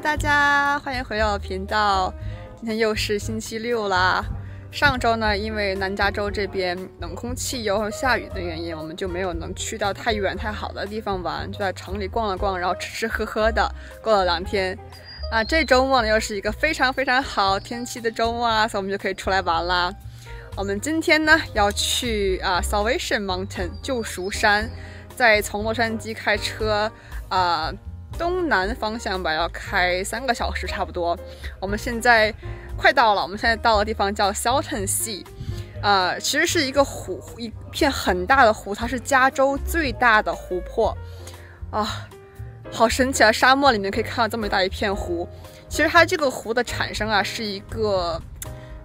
大家欢迎回到频道。今天又是星期六啦。上周呢，因为南加州这边冷空气又下雨的原因，我们就没有能去到太远太好的地方玩，就在城里逛了逛，然后吃吃喝喝的过了两天。啊，这周末呢又是一个非常非常好天气的周末啊，所以我们就可以出来玩啦。我们今天呢要去啊 Salvation Mountain 救赎山，在从洛杉矶开车啊。东南方向吧，要开三个小时差不多。我们现在快到了，我们现在到的地方叫 Salton Sea，呃，其实是一个湖，一片很大的湖，它是加州最大的湖泊啊，好神奇啊！沙漠里面可以看到这么大一片湖。其实它这个湖的产生啊，是一个，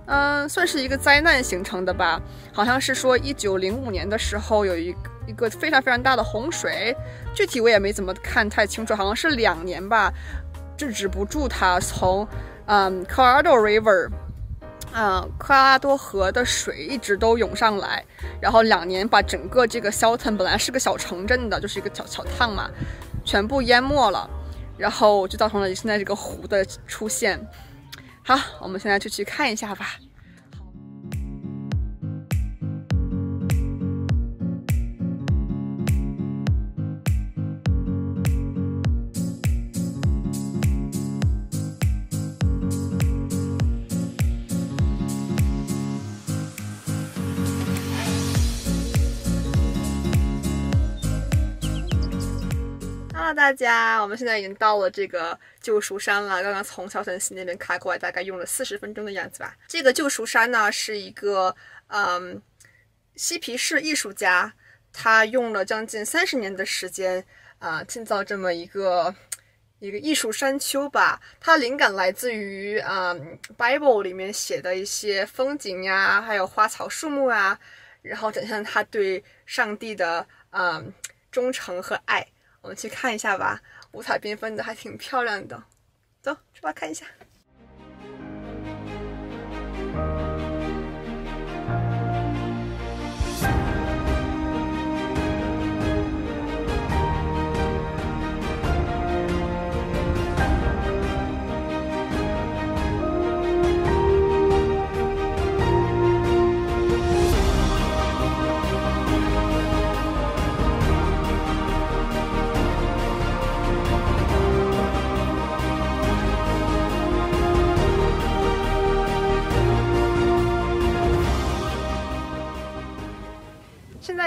嗯，算是一个灾难形成的吧。好像是说一九零五年的时候有一个。一个非常非常大的洪水，具体我也没怎么看太清楚，好像是两年吧，制止不住它从，嗯，Colorado River，嗯，科拉多河的水一直都涌上来，然后两年把整个这个 Salton 本来是个小城镇的，就是一个小小 town 嘛，全部淹没了，然后就造成了现在这个湖的出现。好，我们现在就去看一下吧。大家，我们现在已经到了这个救赎山了。刚刚从小城西那边开过来，大概用了四十分钟的样子吧。这个救赎山呢，是一个嗯，嬉皮士艺术家，他用了将近三十年的时间啊，建造这么一个一个艺术山丘吧。它灵感来自于嗯，Bible 里面写的一些风景呀，还有花草树木啊，然后展现他对上帝的嗯忠诚和爱。我们去看一下吧，五彩缤纷的，还挺漂亮的。走，出发看一下。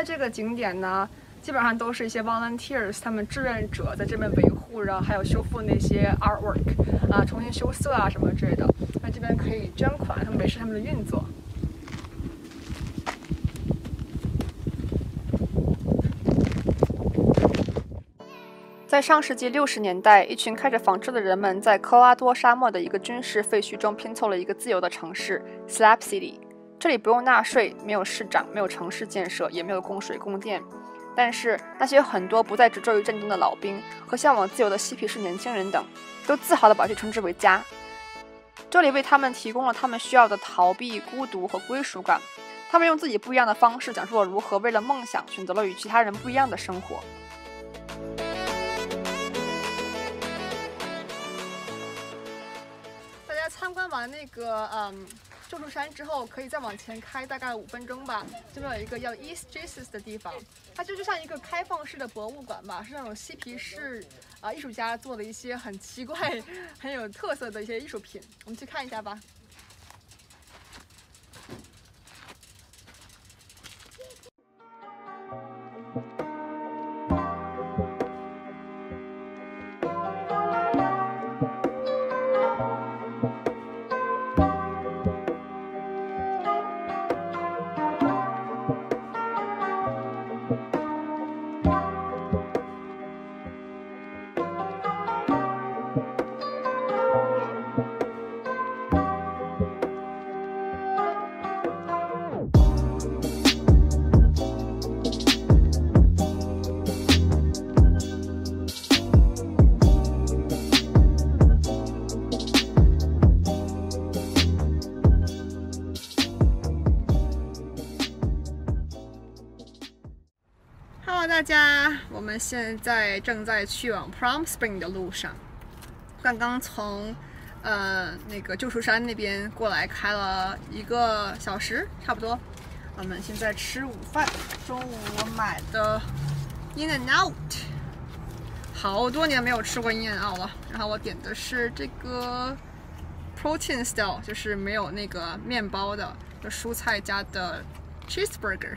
这个景点呢，基本上都是一些 volunteers，他们志愿者在这边维护，然后还有修复那些 artwork，啊，重新修色啊什么之类的。那这边可以捐款，他们维持他们的运作。在上世纪六十年代，一群开着纺织的人们在科拉多沙漠的一个军事废墟中拼凑了一个自由的城市 Slab City。这里不用纳税，没有市长，没有城市建设，也没有供水供电。但是那些很多不再执着于战争的老兵和向往自由的嬉皮士年轻人等，都自豪地把这称之为家。这里为他们提供了他们需要的逃避孤独和归属感。他们用自己不一样的方式讲述了如何为了梦想选择了与其他人不一样的生活。那个，嗯。救赎山之后，可以再往前开大概五分钟吧。这边有一个叫 East Jesus 的地方，它就就像一个开放式的博物馆吧，是那种嬉皮士啊艺术家做的一些很奇怪、很有特色的一些艺术品。我们去看一下吧。大家，我们现在正在去往 Prom Spring 的路上。刚刚从呃那个旧书山那边过来，开了一个小时差不多。我们现在吃午饭，中午我买的 In and Out，好多年没有吃过 In and Out 了。然后我点的是这个 Protein Style，就是没有那个面包的，就蔬菜加的 Cheeseburger。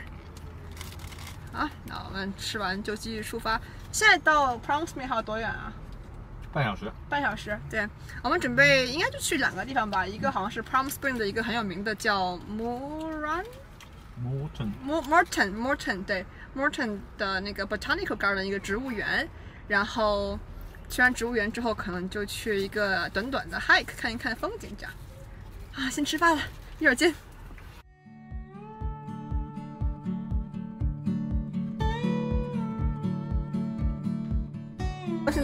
好，那我们吃完就继续出发。现在到 p r o m s m e 还有多远啊？半小时。半小时。对，我们准备应该就去两个地方吧。一个好像是 Palm Spring 的一个很有名的叫 Moran。Morton。Morton Morton 对 Morton 的那个 Botanical Garden 一个植物园。然后去完植物园之后，可能就去一个短短的 hike 看一看风景这样。啊，先吃饭了，一会儿见。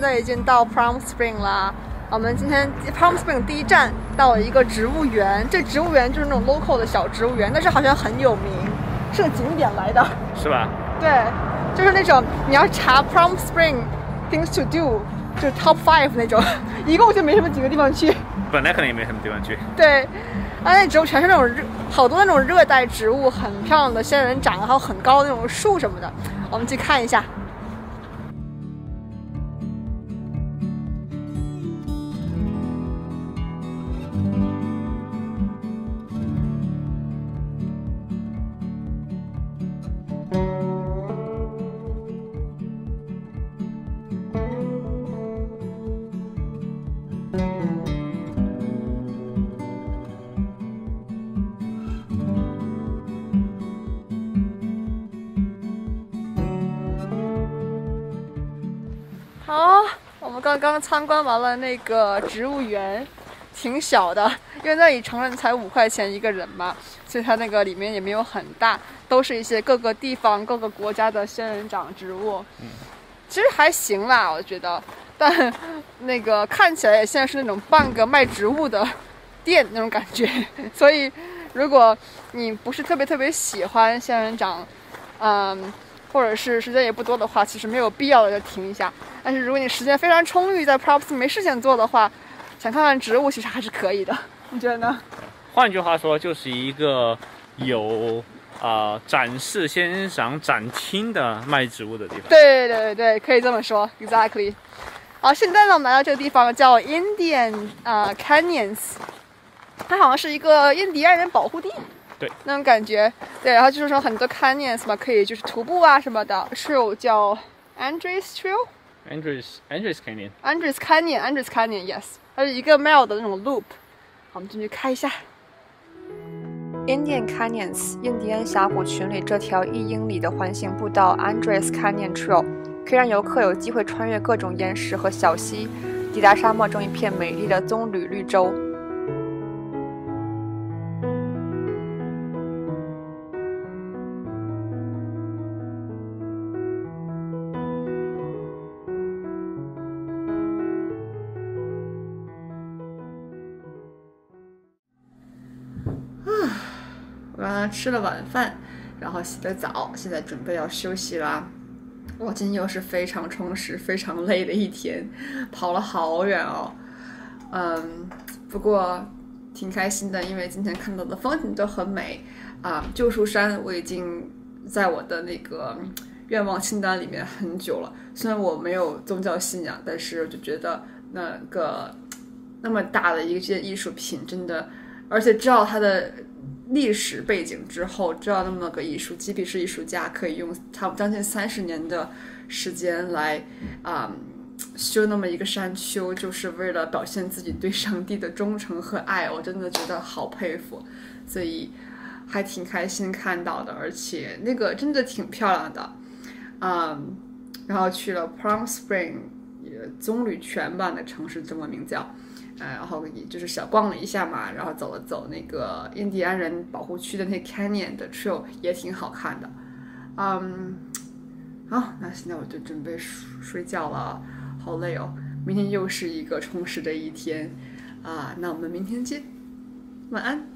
在已经到 Palm Spring 啦。我们今天 Palm Spring 第一站到了一个植物园，这植物园就是那种 local 的小植物园，但是好像很有名，是个景点来的，是吧？对，就是那种你要查 Palm Spring things to do，就是 top five 那种，一共就没什么几个地方去。本来可能也没什么地方去。对，而且植物全是那种热，好多那种热带植物，很漂亮的仙人掌，还有很高的那种树什么的，我们去看一下。们刚刚参观完了那个植物园，挺小的，因为那里成人才五块钱一个人嘛，所以它那个里面也没有很大，都是一些各个地方、各个国家的仙人掌植物。嗯，其实还行啦，我觉得，但那个看起来也像是那种半个卖植物的店那种感觉，所以如果你不是特别特别喜欢仙人掌，嗯。或者是时间也不多的话，其实没有必要的就停一下。但是如果你时间非常充裕，在 Props 没事情做的话，想看看植物，其实还是可以的。你觉得呢？换句话说，就是一个有啊展示欣赏展厅的卖植物的地方。对对对可以这么说，Exactly。好，现在呢，我们来到这个地方叫 Indian 啊 Canyons，它好像是一个印第安人保护地。对，那种感觉，对，然后就是说很多 canyons 嘛，可以就是徒步啊什么的。Trail 叫 Andres Trail，Andres Andres Canyon，Andres Canyon，Andres Canyon，yes，它是一个 mile 的那种 loop。好，我们进去看一下。Indian Canyons，印第安峡谷群里这条一英里的环形步道 Andres Canyon Trail，可以让游客有机会穿越各种岩石和小溪，抵达沙漠中一片美丽的棕榈绿洲。吃了晚饭，然后洗了澡，现在准备要休息啦。我今天又是非常充实、非常累的一天，跑了好远哦。嗯，不过挺开心的，因为今天看到的风景都很美啊。旧书山我已经在我的那个愿望清单里面很久了。虽然我没有宗教信仰，但是我就觉得那个那么大的一件艺术品，真的，而且知道它的。历史背景之后，知道那么个艺术，吉比是艺术家，可以用差不将近三十年的时间来啊修那么一个山丘，就是为了表现自己对上帝的忠诚和爱。我真的觉得好佩服，所以还挺开心看到的，而且那个真的挺漂亮的，嗯，然后去了 Palm Spring，棕榈泉吧，那城市中文名叫。然后就是小逛了一下嘛，然后走了走那个印第安人保护区的那 canyon 的 trail 也挺好看的，嗯，好，那现在我就准备睡睡觉了，好累哦，明天又是一个充实的一天，啊，那我们明天见，晚安。